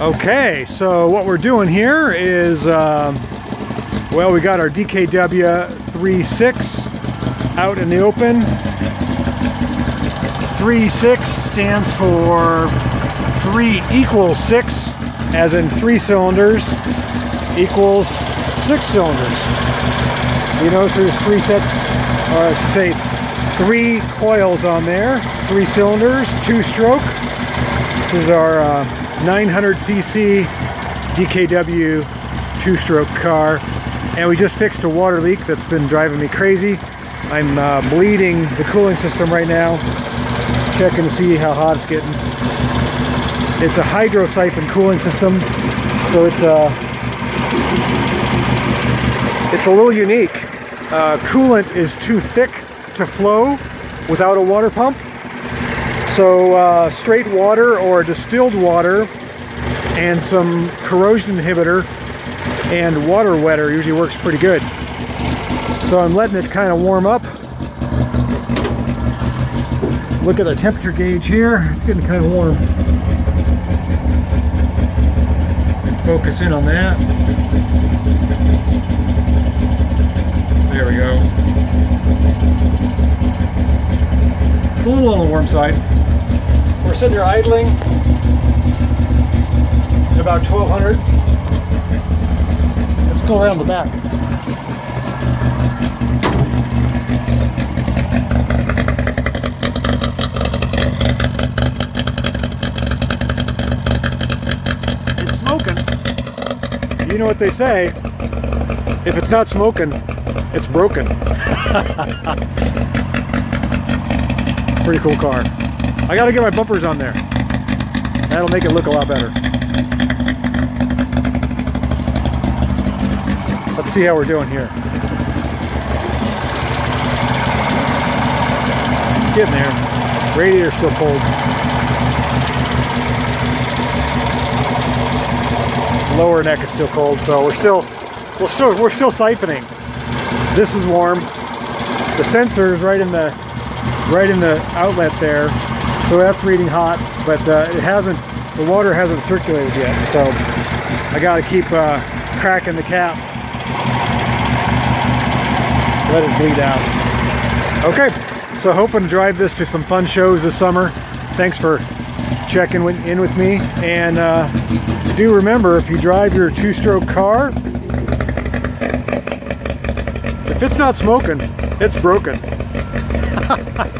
Okay, so what we're doing here is, um, well, we got our DKW 3.6 out in the open. 3.6 stands for 3 equals 6, as in 3 cylinders equals 6 cylinders. You notice there's 3 sets, or I should say 3 coils on there, 3 cylinders, 2 stroke. This is our uh, 900cc DKW two-stroke car and we just fixed a water leak that's been driving me crazy. I'm uh, bleeding the cooling system right now, checking to see how hot it's getting. It's a hydro siphon cooling system, so it's uh, it's a little unique. Uh, coolant is too thick to flow without a water pump, so uh, straight water or distilled water and some corrosion inhibitor and water wetter usually works pretty good. So I'm letting it kind of warm up. Look at the temperature gauge here. It's getting kind of warm. Focus in on that. There we go. It's a little on the warm side. We're sitting here idling at about 1200. Let's go around the back. It's smoking. You know what they say, if it's not smoking, it's broken. Pretty cool car. I gotta get my bumpers on there. That'll make it look a lot better. Let's see how we're doing here. It's getting there. Radiator's still cold. Lower neck is still cold, so we're still we're still we're still siphoning. This is warm. The sensor is right in the right in the outlet there, so that's reading hot, but uh, it hasn't the water hasn't circulated yet, so I got to keep uh, cracking the cap let it bleed out. Okay, so hoping to drive this to some fun shows this summer. Thanks for checking in with me. And uh, do remember, if you drive your two-stroke car, if it's not smoking, it's broken.